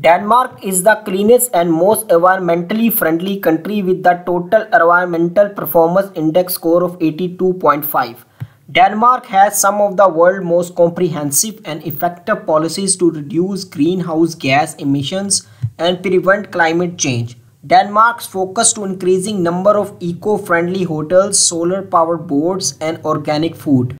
Denmark is the cleanest and most environmentally friendly country with the total environmental performance index score of 82.5. Denmark has some of the world's most comprehensive and effective policies to reduce greenhouse gas emissions and prevent climate change. Denmark's focus to increasing number of eco-friendly hotels, solar powered boats and organic food.